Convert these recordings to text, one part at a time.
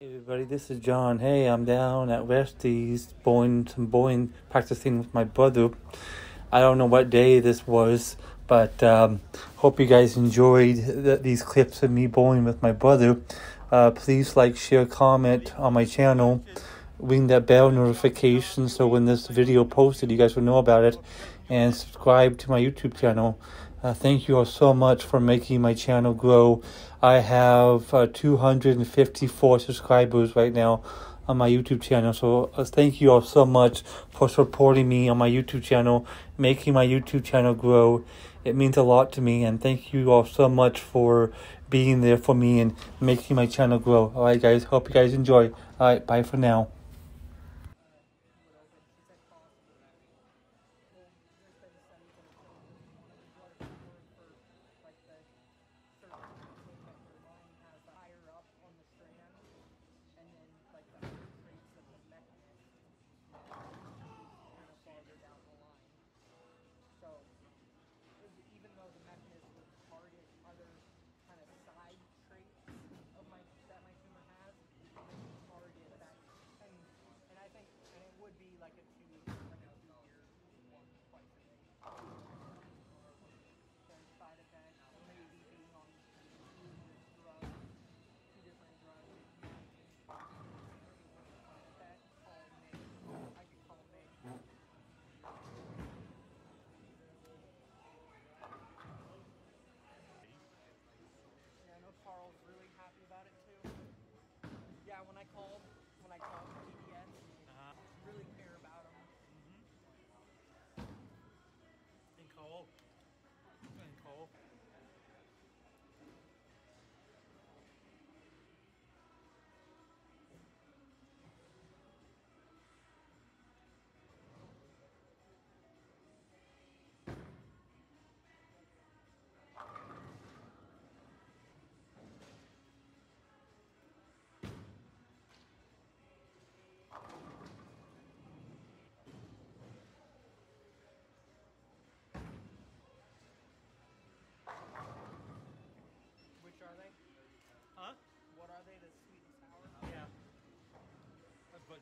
Hey everybody, this is Jon. Hey, I'm down at Westies bowling some bowling practicing with my brother. I don't know what day this was, but um, hope you guys enjoyed th- these clips of me bowling with my brother. Uh, please like, share, comment on my channel. Ring that bell notification so when this video posted, you guys will know about it. And subscribe to my YouTube channel. Uh, thank you all so much for making my channel grow. I have uh, 254 subscribers right now on my YouTube channel. So uh, thank you all so much for supporting me on my YouTube channel, making my YouTube channel grow. It means a lot to me, and thank you all so much for being there for me and making my channel grow. All right, guys. Hope you guys enjoy. All right, bye for now.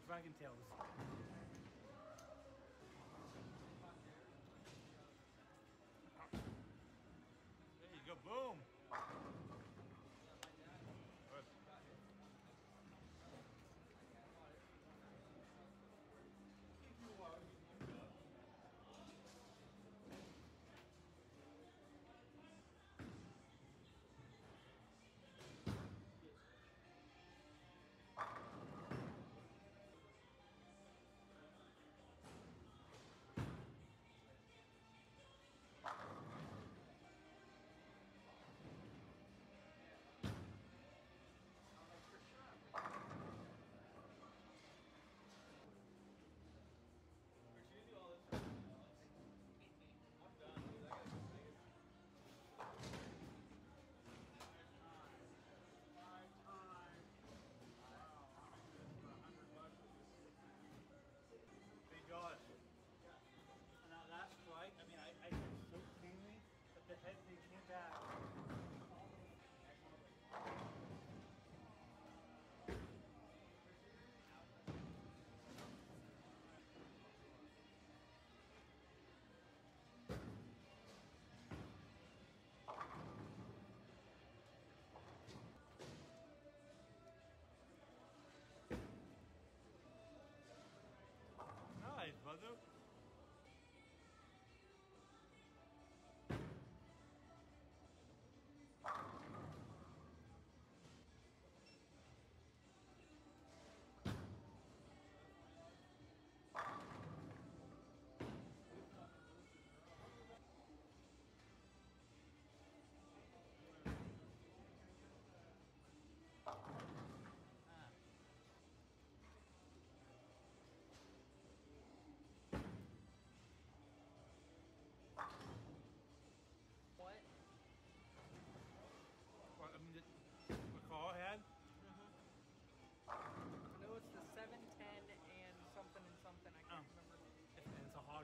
Dragon Tales. There you go, boom.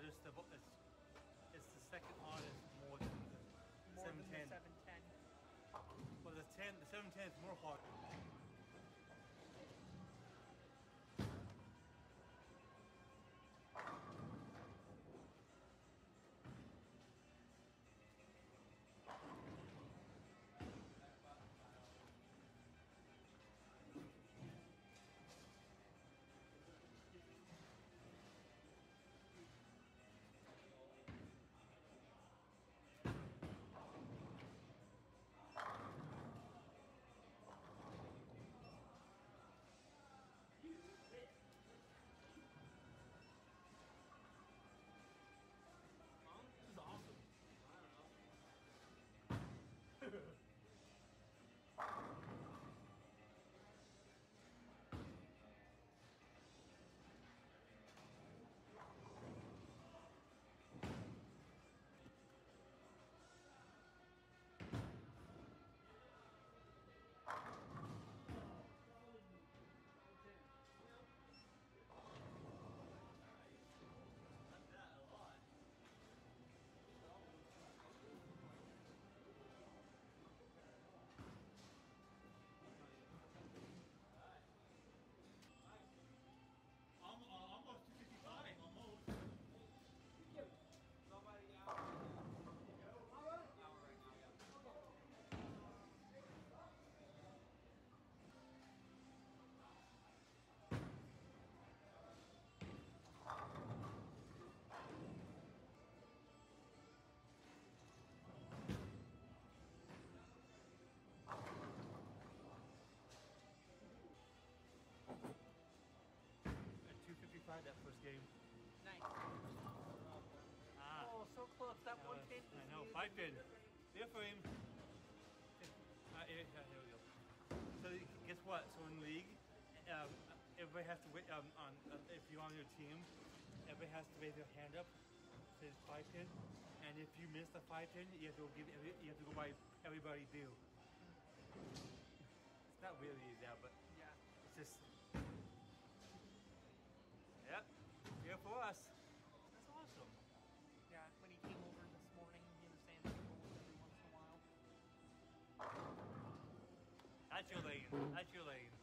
Hardest of it's, it's the second hardest more than the More than the 710. 710. Well, the 10, the 710 is more hard. Pin. I know, five pin. There for him. Uh, here, here here we go. So guess what? So in league, um, everybody has to wait. Um, on uh, if you're on your team, everybody has to raise their hand up. Says five pin, and if you miss the five pin, you have to go give. Every, you have to go by everybody do. It's not really that, but Yeah. it's just. Yep, here for us. That's your lane. That's your lane.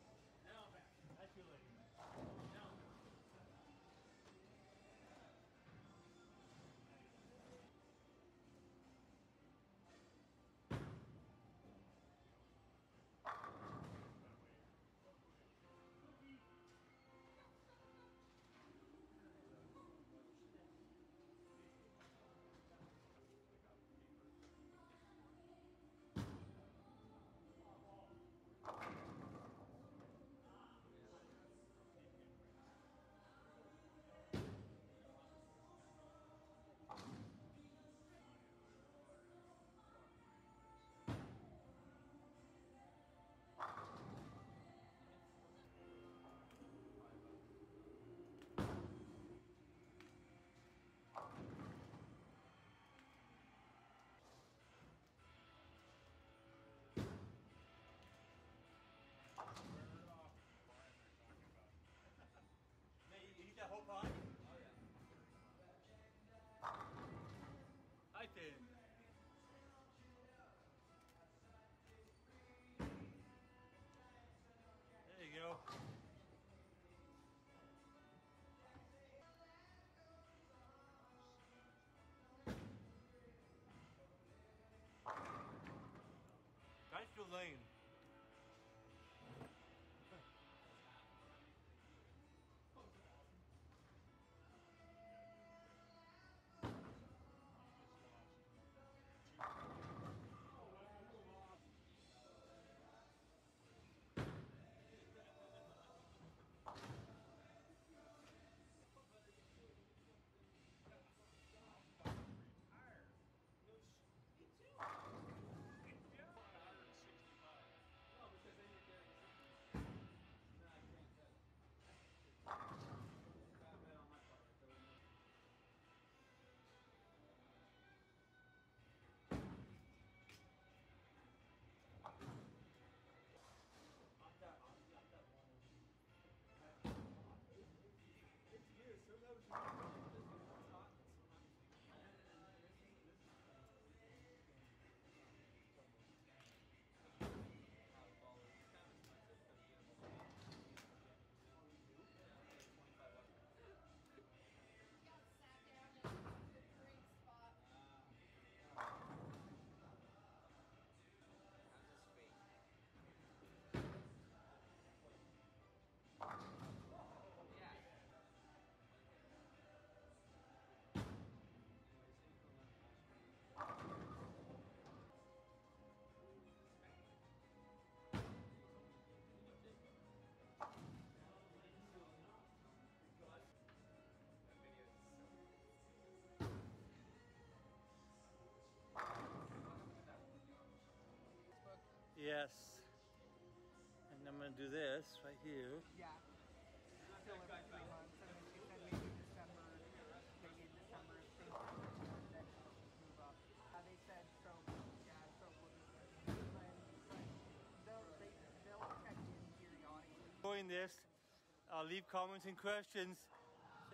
Yes. And I'm gonna do this right here. Yeah. Still every three months, and then she said maybe December, maybe in December if things and then she'll move up. Uh, they said so. Yeah, so we'll just but they'll they, they'll check in periodically. Enjoying this. Uh, leave comments and questions.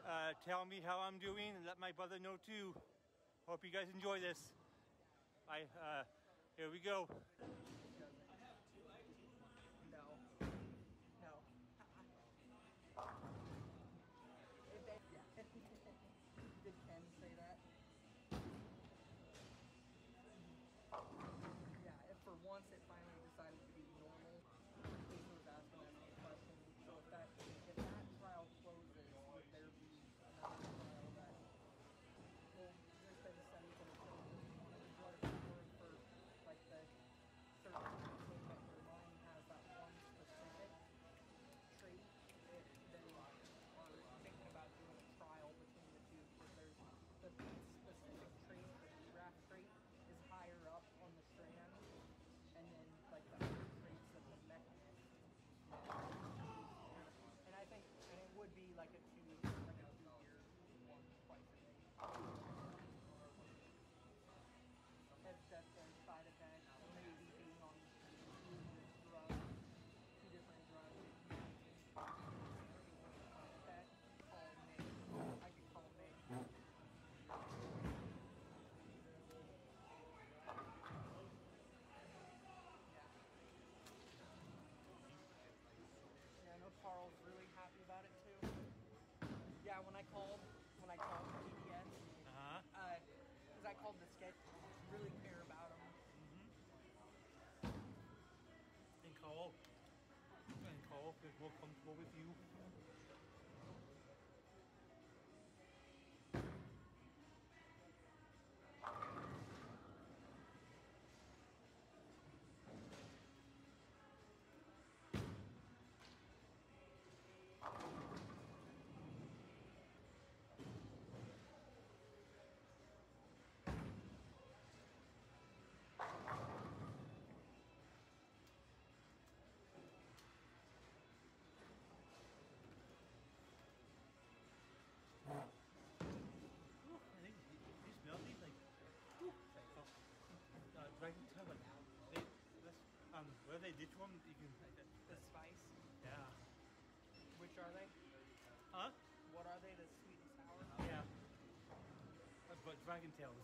Uh, tell me how I'm doing and let my brother know too. Hope you guys enjoy this. I uh, here we go. will come to go with are they? Huh? What are they? The sweet and sour? Yeah. But dragon tails.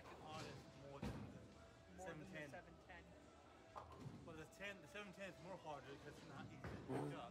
second hardest more than the more 710. Than the 710. Well, the 10, the 710 is more harder because it's not easy to mm-hmm. pick up.